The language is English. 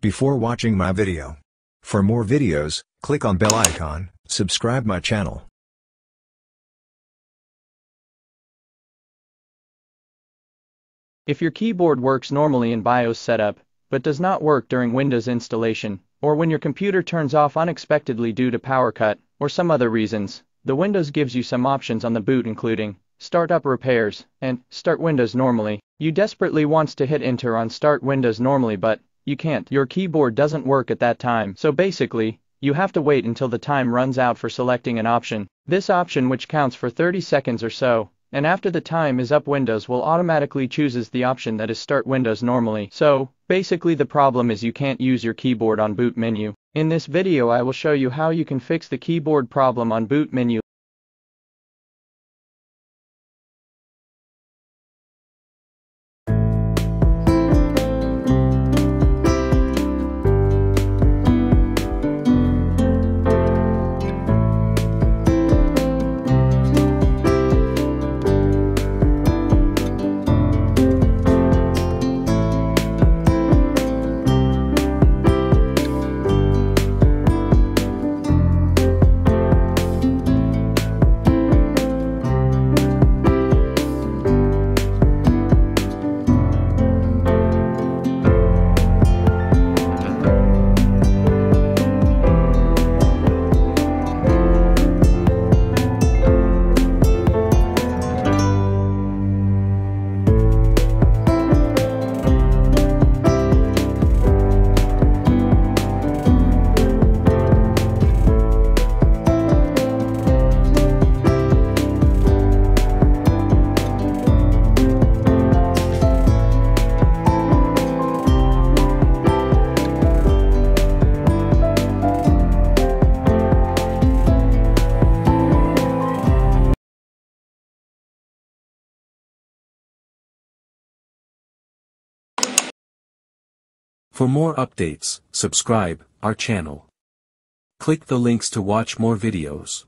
Before watching my video. For more videos, click on bell icon, subscribe my channel. If your keyboard works normally in BIOS setup, but does not work during Windows installation, or when your computer turns off unexpectedly due to power cut, or some other reasons, the Windows gives you some options on the boot including Start up repairs, and Start Windows normally. You desperately wants to hit enter on Start Windows normally but, you can't. Your keyboard doesn't work at that time. So basically, you have to wait until the time runs out for selecting an option. This option which counts for 30 seconds or so, and after the time is up Windows will automatically chooses the option that is start Windows normally. So, basically the problem is you can't use your keyboard on boot menu. In this video I will show you how you can fix the keyboard problem on boot menu. For more updates, subscribe our channel. Click the links to watch more videos.